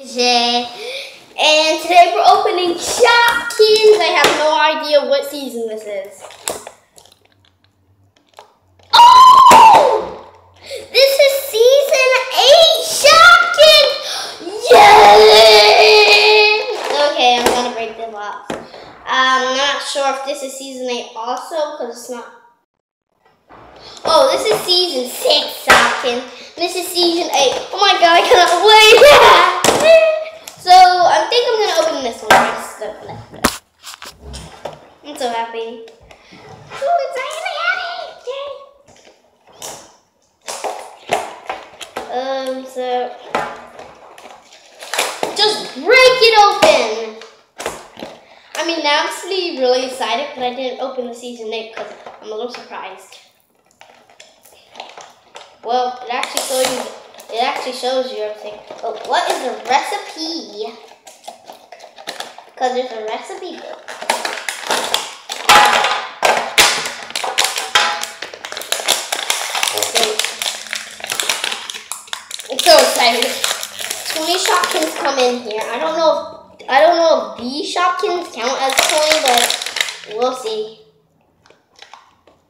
And today we're opening Shopkins. I have no idea what season this is. Oh! This is season 8 Shopkins! Yay! Okay, I'm gonna break the box. I'm not sure if this is season 8 also, because it's not. Oh, this is season 6 Shopkins. This is season 8. Oh my god, I cannot wait! so I think I'm gonna open this one. I'm so happy. So excited! Yay! Um, so just break it open. I mean, I'm actually really excited, but I didn't open the season 8 because I'm a little surprised. Well, it actually shows you it actually shows you everything. But what is the recipe? Because there's a recipe book. I'm so excited. 20 Shopkins come in here. I don't know if, I don't know if these Shopkins count as 20, but we'll see.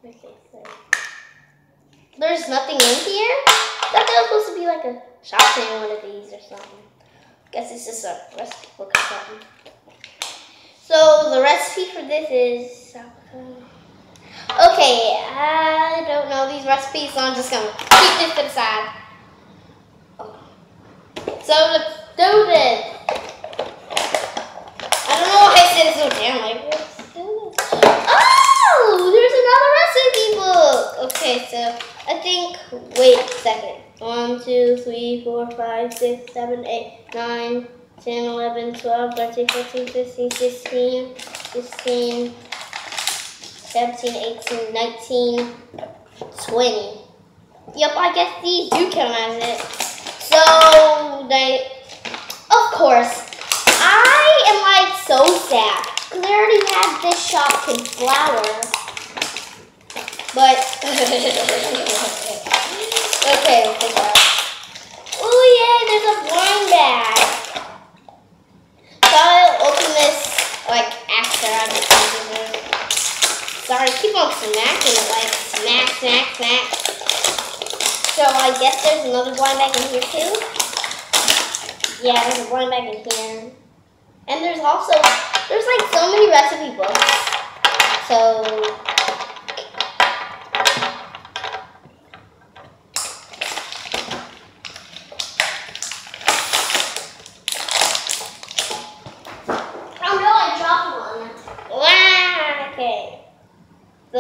Okay, so there's nothing in here? I thought that was supposed to be like a shop in one of these or something. Guess it's just a recipe book or something. So the recipe for this is okay. I don't know these recipes, so I'm just gonna keep this to the side. So let's do this. I don't know why I said it so damn like this. Oh, there's another recipe book. Okay, so I think. Wait a second. 1, 2, 3, 4, 5, 6, 7, 8, 9, 10, 11, 12, 13, 14, 15, 16, 16, 17, 18, 19, 20. Yep, I guess these do count as it. So, they, of course, I am like so sad. Because already have this Shopkin flower. But, Okay, that. Oh yeah, there's a blind bag. So I'll open this like after I'm done. Sorry, keep on smacking it like smack, smack, smack. So I guess there's another blind bag in here too. Yeah, there's a blind bag in here. And there's also, there's like so many recipe books. So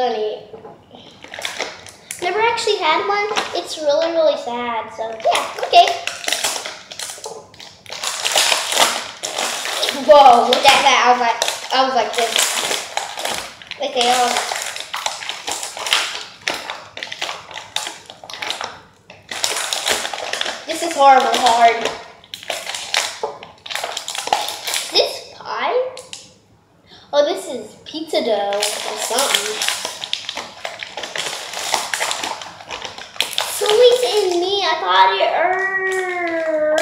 funny. Never actually had one. It's really, really sad. So yeah, okay. Whoa, look at that. I was like, I was like this. Okay, um, This is horrible hard. This pie? Oh, this is pizza dough or something. in me. I thought it hurt.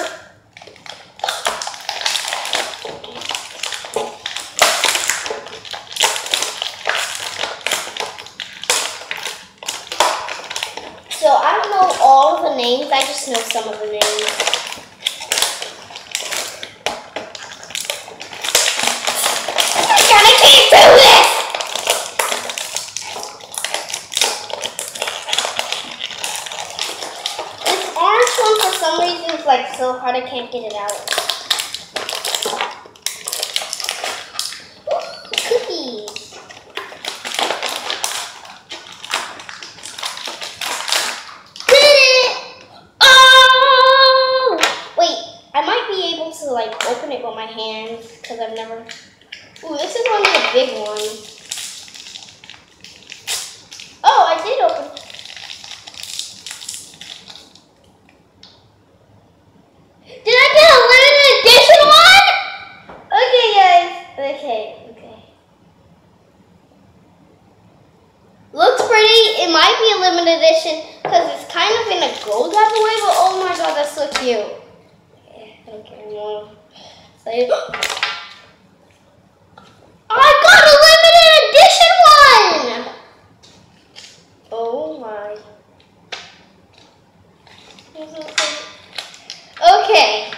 So I don't know all of the names. I just know some of the names. like so hard I can't get it out. cookies. Did it! Oh! Wait, I might be able to like open it with my hands because I've never. Ooh, this is one of the big ones. Oh, I did open limited edition because it's kind of in a gold type of way, but oh my god, that's so cute. Okay, Okay, more. So, I got a limited edition one! Oh my. Okay,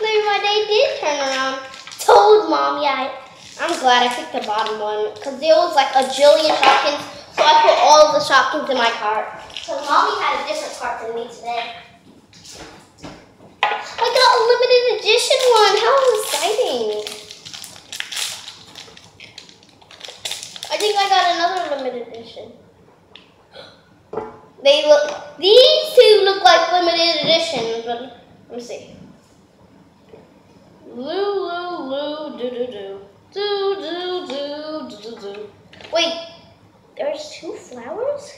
maybe my day did turn around. Told mommy I, I'm glad I picked the bottom one because there was like a jillion Shopkins, so I put all of the Shopkins in my cart. So mommy had a different cart than me today. I got a limited edition one. How exciting! I think I got another limited edition. They look, these two look like limited editions, but let me see. Loo, loo, loo, do, do, do. Do, do, do, do, do, do. Wait, there's two flowers?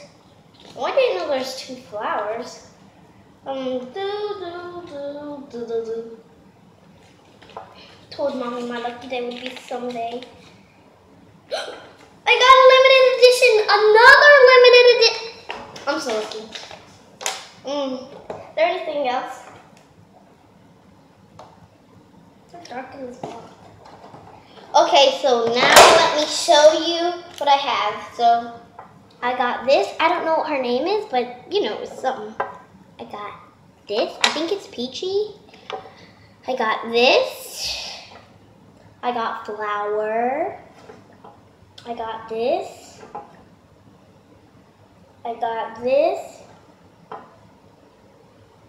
Oh, I didn't know there's two flowers. Um, do, do, do, do, do, do. Told mommy my lucky day would be someday. I got a limited edition, another limited edition. I'm so lucky. Mm. Is there anything else? It's dark in this box. Okay, so now let me show you what I have. So I got this. I don't know what her name is, but you know, it's something. I got this. I think it's peachy. I got this. I got flour. I got this. I got this.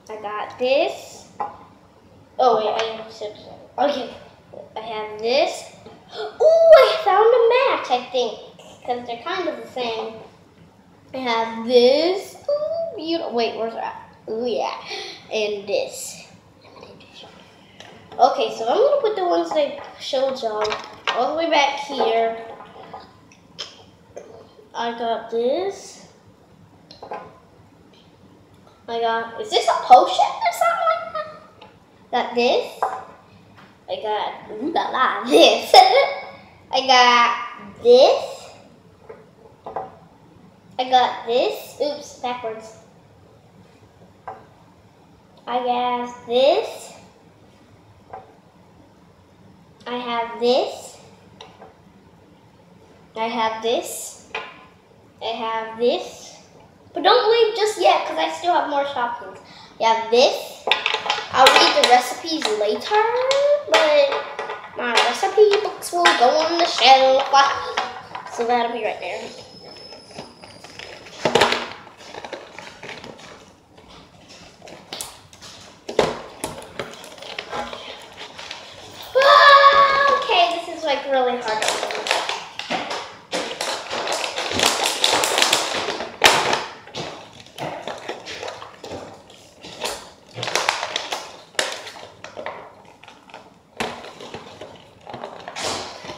I got this. Oh wait, I have chips. Okay, I have this. Oh, I found a match, I think, because they're kind of the same. I have this. Ooh. Wait, where's that? Oh yeah, and this. Okay, so I'm gonna put the ones I showed y'all all the way back here. I got this. I got, is this a potion or something like that? Got this. I got, ooh la la, this. I got this. I got this. Oops, backwards. I have this. I have this. I have this. I have this. But don't leave just yet because I still have more Shopkins. I have this. I'll read the recipes later, but my recipe books will go on the shelf. So that'll be right there. Okay, this is like really hard to open.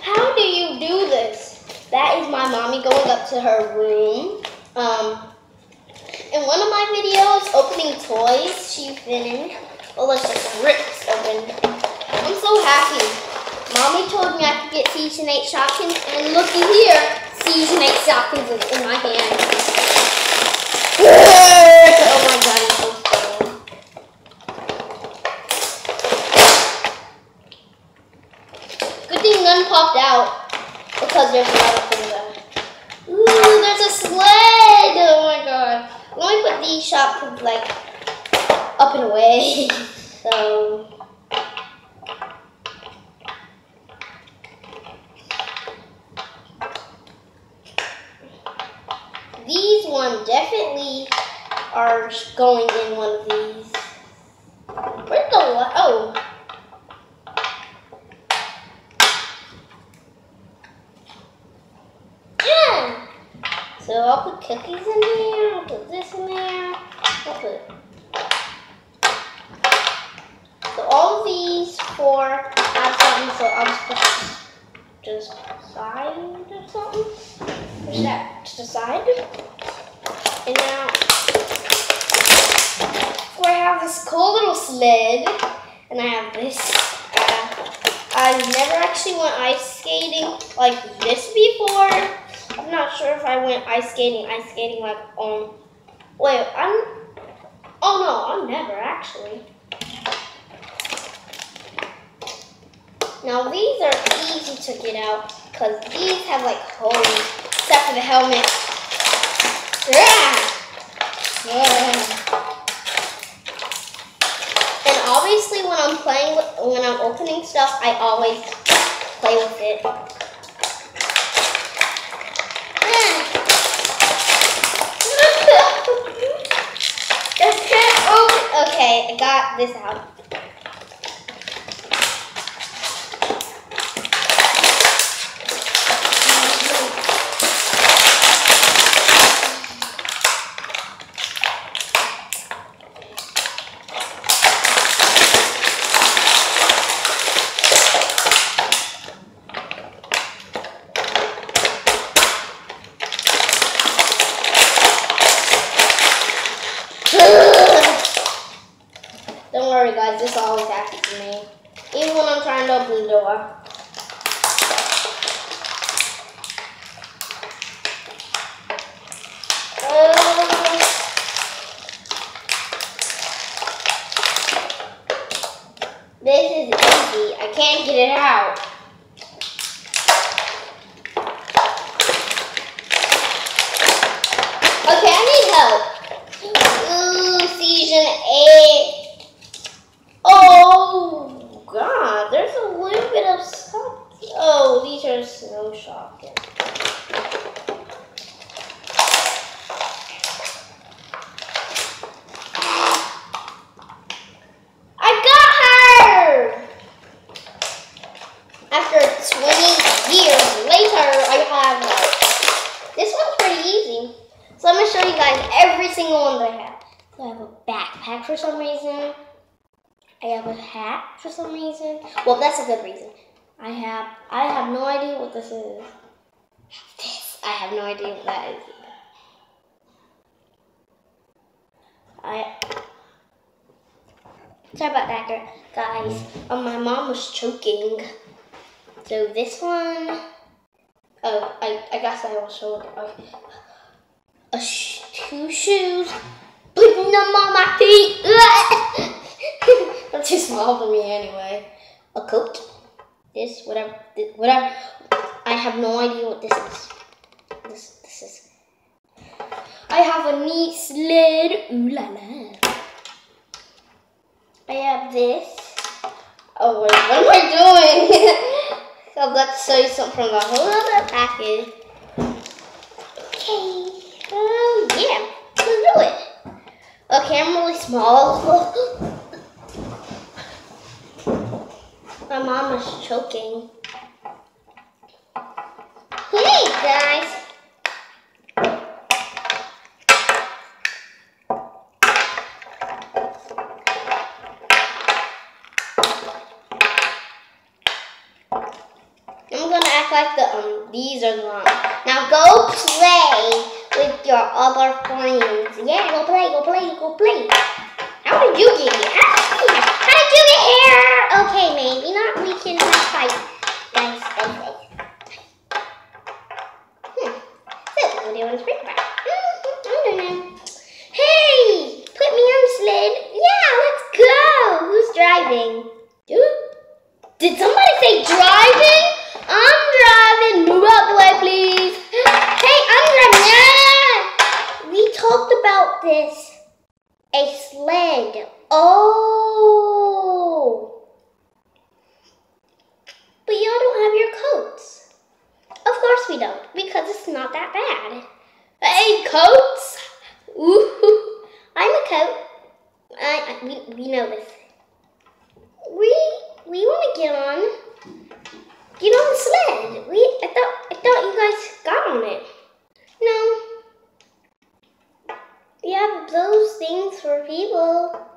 How do you do this? That is my mommy going up to her room. Um, in one of my videos, opening toys, she finished. Well, let's just rip this open. I'm so happy. Mommy told me I could get Season 8 Shopkins, and looky here, Season 8 Shopkins is in my hand. oh my god, I'm so scared. Good thing none popped out, because there's a lot of things there. Ooh, there's a sled! Oh my god. Let me put these Shopkins, like, up and away. so... These one definitely are going in one of these. Where's the oh? Yeah. So I'll put cookies in there. I'll put this in there. I'll put. So all of these four have something. So put just side or something. Push that to the side. And now, so I have this cool little sled, and I have this. Uh, I've never actually went ice skating like this before. I'm not sure if I went ice skating, ice skating like on. Wait, I'm. Oh no, I'm never actually. Now these are easy to get out because these have like holes except for the helmet. Yeah. Yeah. And obviously when I'm playing with, when I'm opening stuff, I always play with it. okay, I got this out. Don't worry guys, this always happens to me. Even when I'm trying to open the door. Uh, this is easy. I can't get it out. Okay, I need help. Ooh, season eight. Oh God, there's a little bit of stuff. Oh, these are snow shocking. I got her. After 20 years later, I have like, this one's pretty easy. So I'm gonna show you guys every single one that I have. So I have a backpack for some reason. I have a hat for some reason. Well, that's a good reason. I have I have no idea what this is. This I have no idea what that is. I sorry about that, guys. Um, my mom was choking. So this one. Oh, I I guess I will show it. Okay. A sh- two shoes. Putting them on my feet. They're too small for me anyway. A coat. This, whatever, thi- whatever. I have no idea what this is. This, this is. I have a neat sled. Ooh la la. I have this. Oh wait, what am I doing? I've got to show you something from the whole other package. Okay. Oh yeah, let's do it. Okay, I'm really small. My mom is choking. Hey guys. I'm gonna act like the um these are the ones. Now go play with your other friends. Yeah, go play, go play, go play. How did you get here? How here? Okay, maybe not. We can have fight. Guys, okay. Hmm. So, what do you want to speak about? Hmm, I don't know. Hey, put me on the sled. Yeah, let's go. Who's driving? You? Did somebody say driving? I'm driving. Move out the way, please. Hey, I'm driving. Yeah. We talked about this. A sled. Oh. But y'all don't have your coats. Of course we don't, because it's not that bad. Hey, coats. Ooh, I'm a coat. I, I we, we know this. We we want to get on. Get on the sled. We I thought I thought you guys got on it. No. We have those things for people.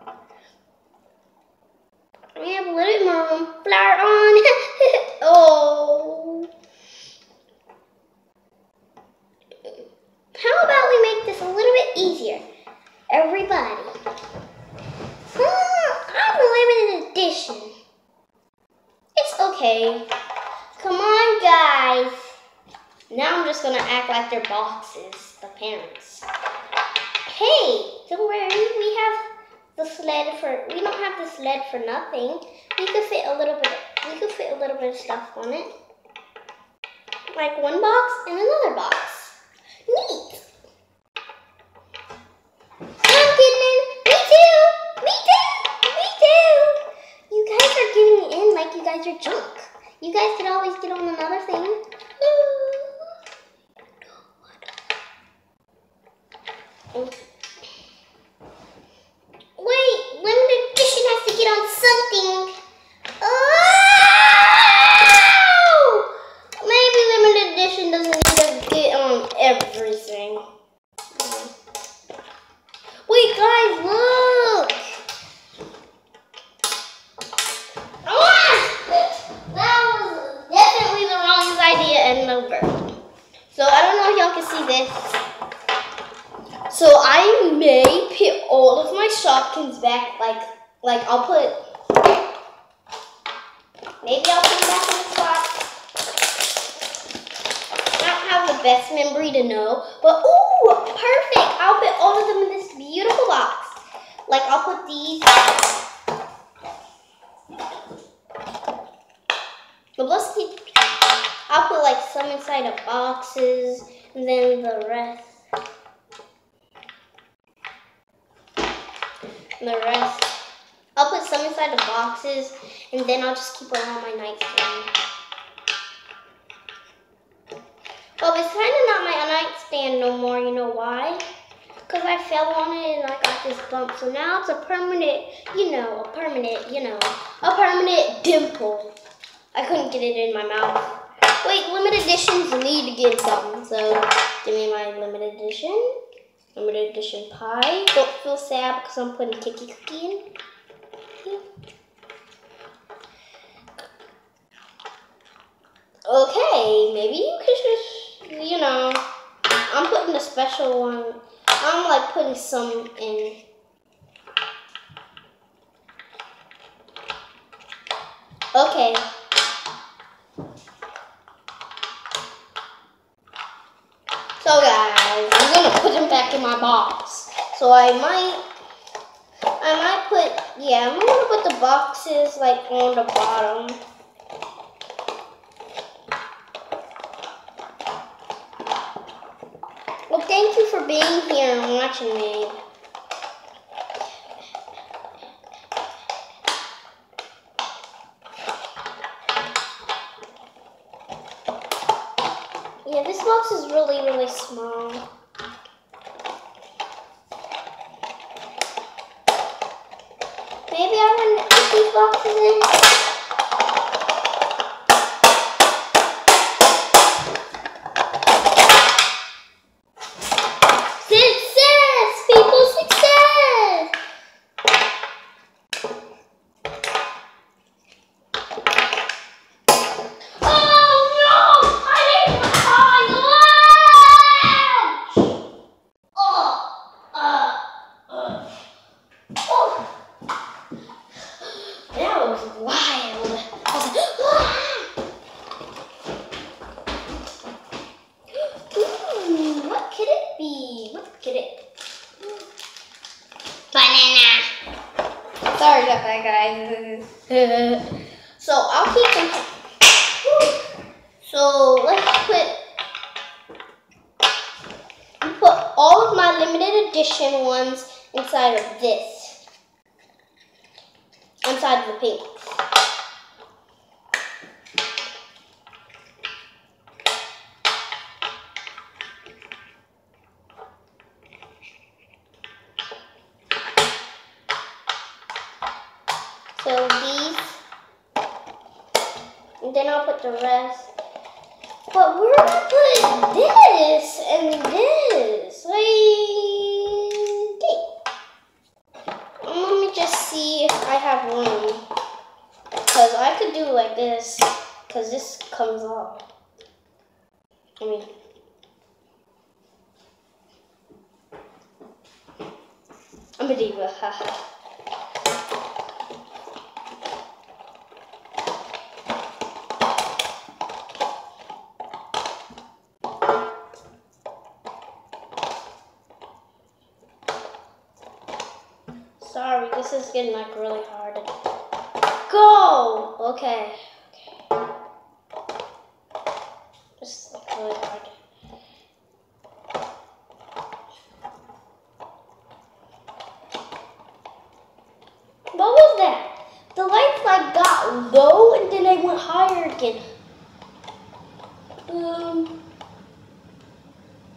We have a little bit more room. Flower on. oh. How about we make this a little bit easier? Everybody. Hmm, I'm a limited edition. It's okay. Come on, guys. Now I'm just gonna act like they're boxes, the parents. Hey, don't worry, we have the sled for, we don't have the sled for nothing. We could fit a little bit, we could fit a little bit of stuff on it. Like one box and another box. Neat. I'm getting in. Me too. Me too. Me too. You guys are getting in like you guys are junk. You guys could always get on another thing. Wait, limited edition has to get on something. Oh! Maybe limited edition doesn't need to get on everything. Wait, guys, look! Ah! That was definitely the wrong idea and number. So I don't know if y'all can see this. So I may put all of my Shopkins back, like, like I'll put, maybe I'll put them back in the spot. I don't have the best memory to know, but ooh, perfect. I'll put all of them in this beautiful box. Like I'll put these. Let's keep, I'll put like some inside of boxes then the rest. The rest, I'll put some inside the boxes and then I'll just keep it on my nightstand. Well, it's kind of not my nightstand no more, you know why? Because I fell on it and I got this bump. So now it's a permanent, you know, a permanent, you know, a permanent dimple. I couldn't get it in my mouth. Wait, limited editions need to get something. So give me my limited edition. Limited edition pie. Don't feel sad because I'm putting Kiki Cookie in. Okay, maybe you could just, you know, I'm putting a special one. I'm like putting some in. Okay. Box. So I might, I might put, yeah, I'm gonna put the boxes like on the bottom. Well, thank you for being here and watching me. Yeah, this box is really, really small. So these, and then I'll put the rest. But where do I put this and this? Like, mm, let me just see if I have room. Because I could do like this, because this comes off. I mean, I'm a diva, haha. getting like really hard. Go! Okay. What was that? The lights like got low and then they went higher again. Um,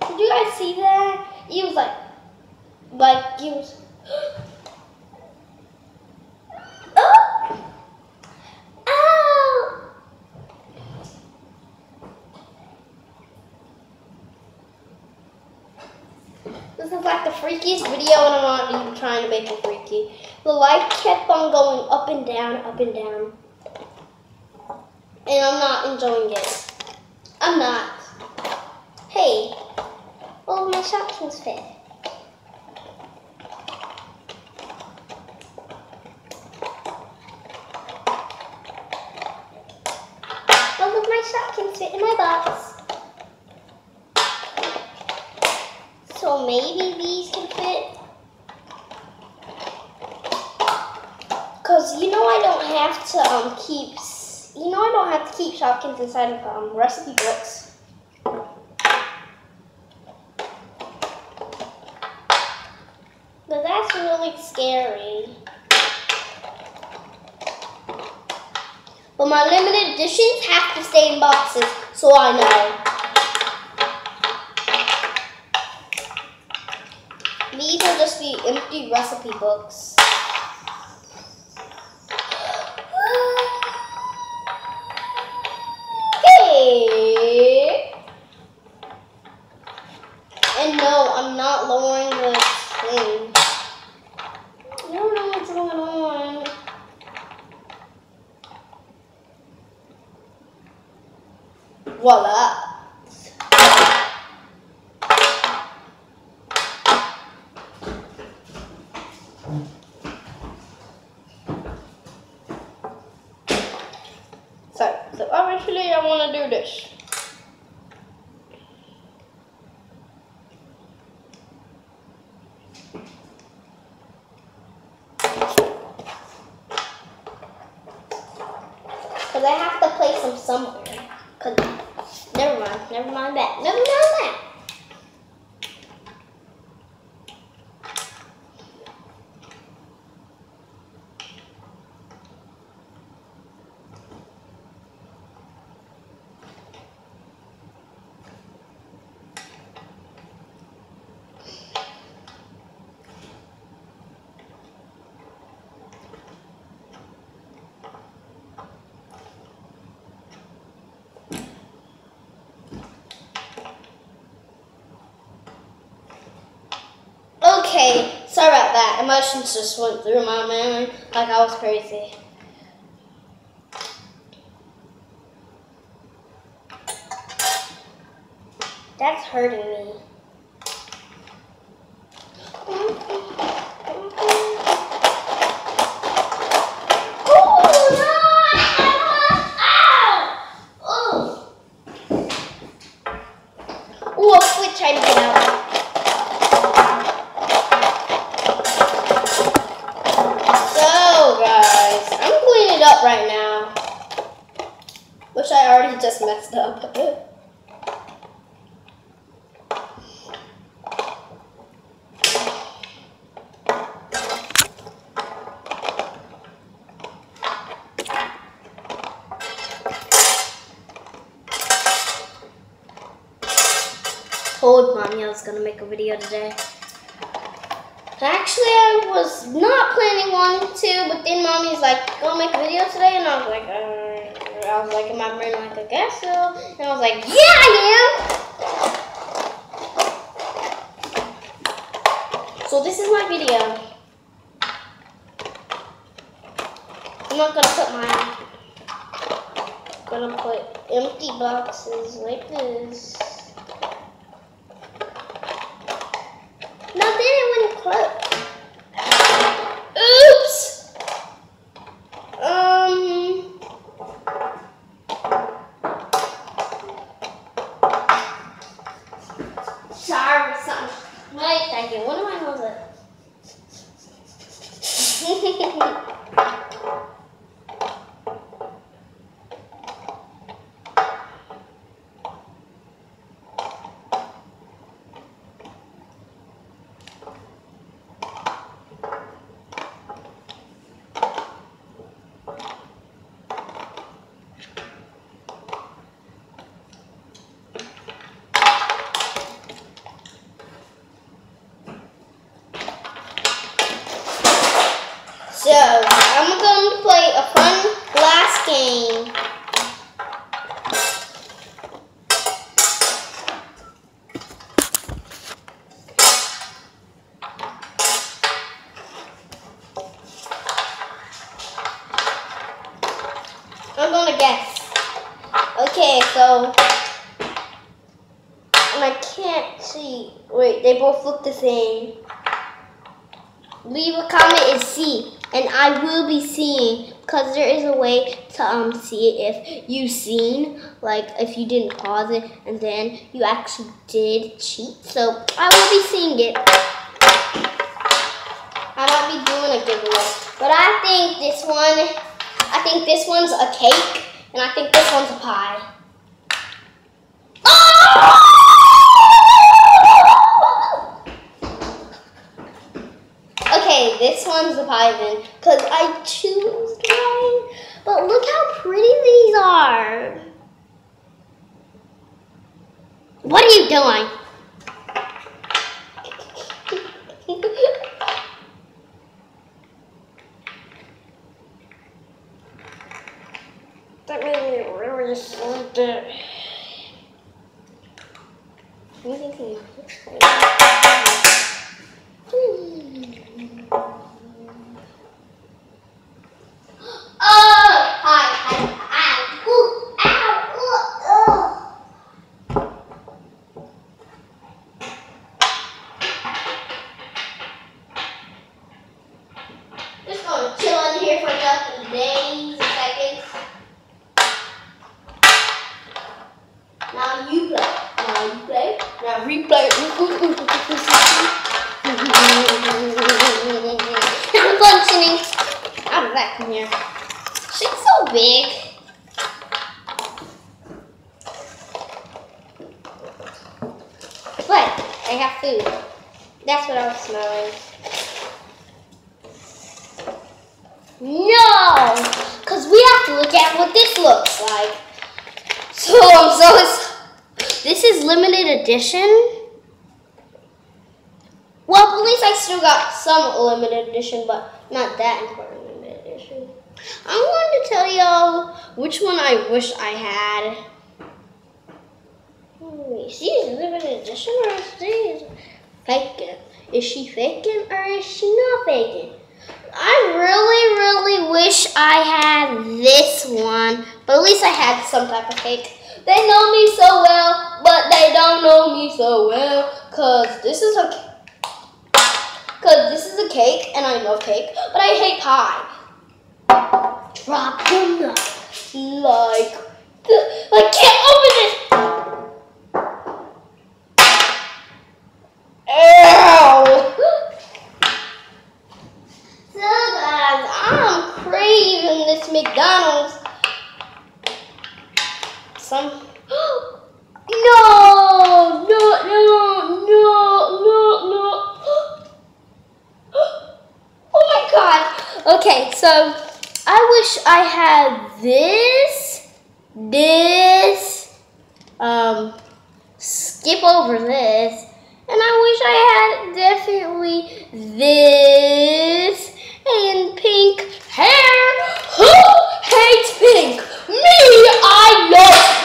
did you guys see that? It was like, like it was. This is like the freakiest video and I'm not even trying to make it freaky. The light kept on going up and down, up and down. And I'm not enjoying it. I'm not. Hey, all my Shopkins fit. All of my Shopkins fit in my box. So maybe these can fit. Cause you know I don't have to um keep you know I don't have to keep Shopkins inside of um recipe books. But that's really scary. But my limited editions have to stay in boxes, so I know. These will just be empty recipe books. Hey! And no, I'm not lowering the thing. I don't know what's going on. Voila! So, so eventually I want to do this. Because I have to place them somewhere. Cause, never mind, that, never mind that. Okay, sorry about Emotions just went through my mind like I was crazy. That's hurting me. Oh, no! Ooh, a foot trying to get out. So, guys, I'm cleaning it up right now. Which I already just messed up. Told mommy I was gonna make a video today. Actually, I was not planning on to, but then mommy's like, go make a video today, and I was like, uh, I was like in my brain, like, I guess so. And I was like, yeah, I am. So this is my video. I'm not gonna put my, gonna put empty boxes like this. No, then it wouldn't close. Oops. Um. Sorry for something. Wait a second. What am I holding? I'm gonna guess. Okay, so and I can't see. Wait, they same. Leave a comment and see, and I will be seeing because there is a way to um see if you seen like if you didn't pause it and then you actually did cheat. So I will be seeing it. I might be doing a giveaway, but I think this one, I think this one's a cake, and I think this one's a pie. Okay, the pie then, because I choose mine. But look how pretty these are. What are you doing? that made me really sleepy. I'm thinking Oh, hi, hi, hi. Ooh, ow, ooh, ooh. Just gonna chill in here for just days, seconds. Now you play. Now you play. Now replay. I'm functioning. I'm back in here. She's so big. What? I have food. That's what I was smelling. No! Because we have to look at what this looks like. So, um, so it's, this is limited edition. Well, at least I still got some limited but not that important edition. I wanted to tell y'all which one I wish I had. Hmm, she is limited edition or is she faking? Is she faking or is she not faking? I really, really wish I had this one, but at least I had some type of cake. They know me so well, but they don't know me so well, cause this is a Cause this is a cake, and I love cake, but I hate pie. Drop the knife, like, the, I can't open this. Ow! So guys, I'm craving this McDonald's. Some. No! No! No! No! No! Oh my god! Okay, so I wish I had this, this, um, skip over this, and I wish I had definitely this and pink hair. Who hates pink? Me, I love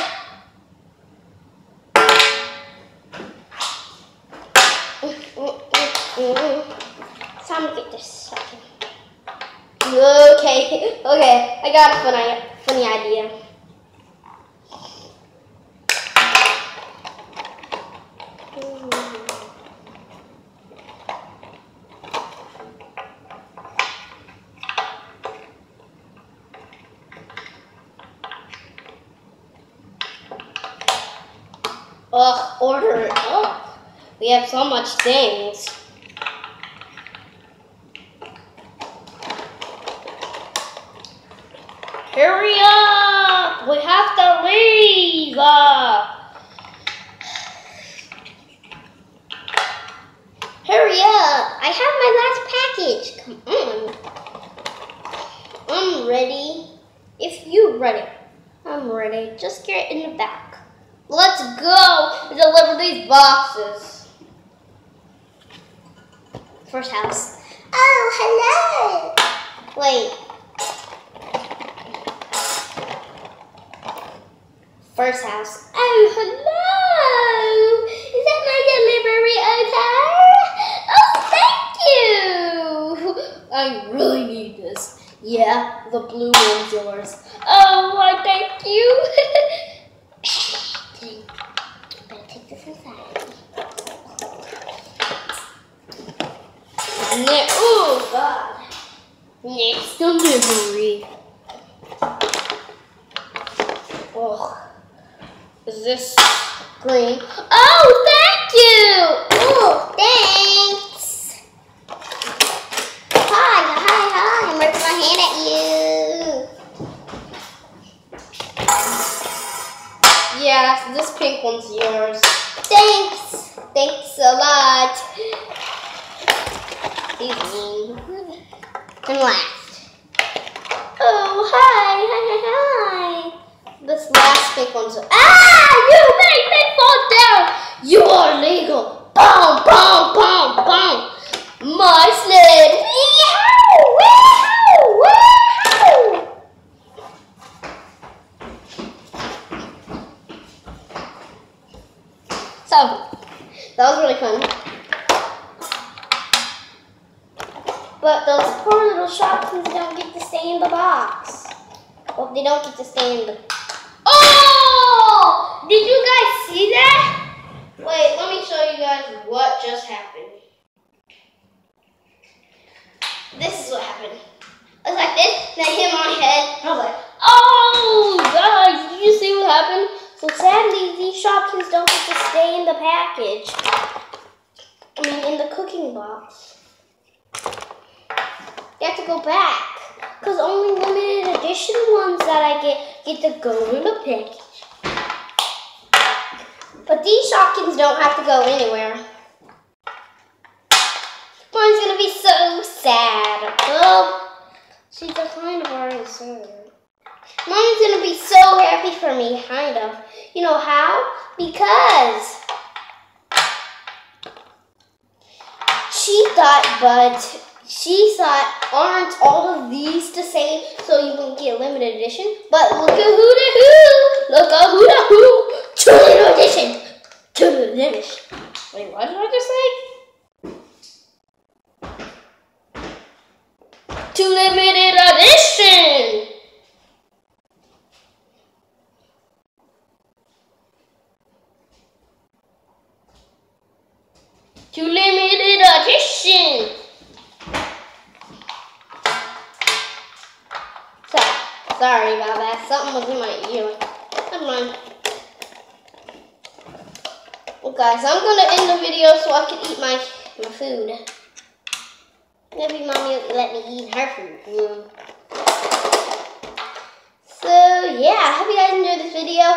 It's time to get this second. Okay, okay, I got a funny, funny idea. Ugh, order it up. We have so much things. Hurry up! We have to leave! Uh, hurry up! I have my last package. Come on. I'm ready. If you're ready, I'm ready. Just get in the back. Let's go and deliver these boxes. First house. Oh, hello. Wait. First house. Oh, hello! Is that my delivery okay? Oh, thank you! I really need this. Yeah, the blue one's yours. Oh, I Oh, is this green? Oh, thank you. Oh, thanks. Hi, hi, hi. I'm working my hand at you. Yeah, this pink one's yours. Thanks. Thanks a lot. And last. Oh, hi, hi, hi, hi. This last pink one's. Ah! You made me fall down! You are legal! Boom, boom, boom, boom! My sled! Weehaw! Weehaw! Weehaw! So, that was really fun. But those poor little Shopkins don't get to stay in the box. Well, they don't get to stay in the... Oh! Did you guys see that? Wait, let me show you guys what just happened. This is what happened. It was like this, then it hit my head. I was like, oh, guys, did you see what happened? So sadly, these Shopkins don't get to stay in the package. I mean, in the cooking box. You have to go back. Because only limited edition ones that I get get to go in the package. But these Shopkins don't have to go anywhere. Mine's gonna be so sad. Oh, see, kind of already sad. Mine's gonna be so happy for me, kind of. You know how? Because she thought, but she thought, aren't all of these the same so you can get a limited edition? But look at who the who! Look at who the who! Two limited edition! Two limited edition. Wait, what did I just say? Two limited edition! To limited edition. So, sorry about that. Something was in my ear. Never mind. Well, guys, I'm gonna end the video so I can eat my my food. Maybe mommy will let me eat her food. So yeah, I hope you guys enjoyed this video.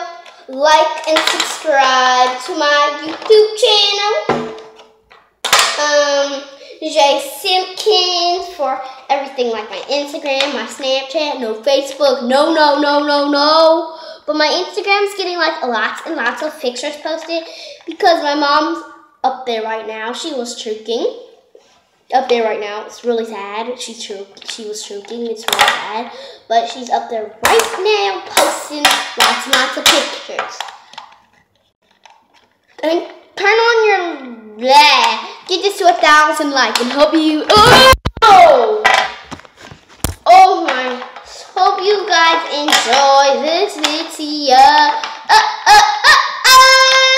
Like and subscribe to my YouTube channel um, Jay Simpkins for everything like my Instagram, my Snapchat, no Facebook, no, no, no, no, no. But my Instagram's getting like lots and lots of pictures posted because my mom's up there right now. She was choking. Up there right now. It's really sad. She choked. She was choking. It's really sad. But she's up there right now posting lots and lots of pictures. And turn on your blah. Get this to a thousand likes and hope you. Oh! Oh my. Hope you guys enjoy this video. Uh, uh, uh, uh.